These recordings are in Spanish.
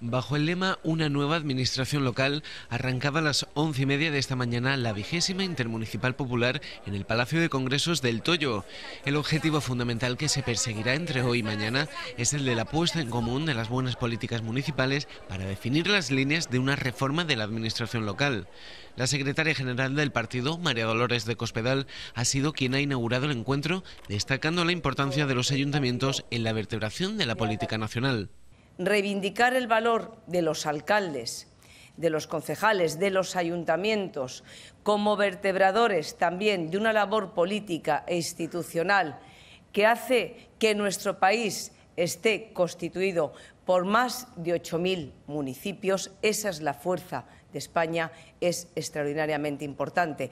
Bajo el lema Una nueva administración local, arrancaba a las once y media de esta mañana la vigésima intermunicipal popular en el Palacio de Congresos del Toyo. El objetivo fundamental que se perseguirá entre hoy y mañana es el de la puesta en común de las buenas políticas municipales para definir las líneas de una reforma de la administración local. La secretaria general del partido, María Dolores de Cospedal, ha sido quien ha inaugurado el encuentro, destacando la importancia de los ayuntamientos en la vertebración de la política nacional reivindicar el valor de los alcaldes, de los concejales, de los ayuntamientos, como vertebradores también de una labor política e institucional que hace que nuestro país esté constituido por más de 8.000 municipios, esa es la fuerza de España, es extraordinariamente importante.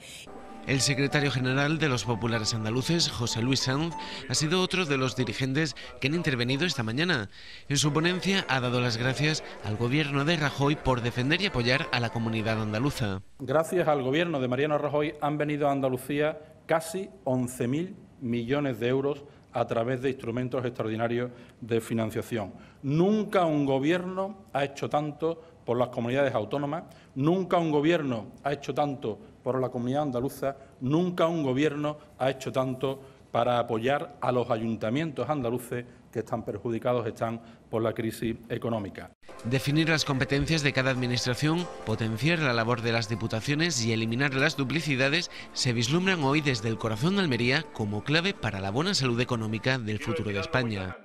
El secretario general de los populares andaluces, José Luis Sanz, ha sido otro de los dirigentes que han intervenido esta mañana. En su ponencia ha dado las gracias al gobierno de Rajoy por defender y apoyar a la comunidad andaluza. Gracias al gobierno de Mariano Rajoy han venido a Andalucía casi 11.000 millones de euros a través de instrumentos extraordinarios de financiación. Nunca un gobierno ha hecho tanto por las comunidades autónomas, nunca un gobierno ha hecho tanto por la comunidad andaluza, nunca un gobierno ha hecho tanto para apoyar a los ayuntamientos andaluces que están perjudicados están por la crisis económica. Definir las competencias de cada administración, potenciar la labor de las diputaciones y eliminar las duplicidades se vislumbran hoy desde el corazón de Almería como clave para la buena salud económica del futuro de España.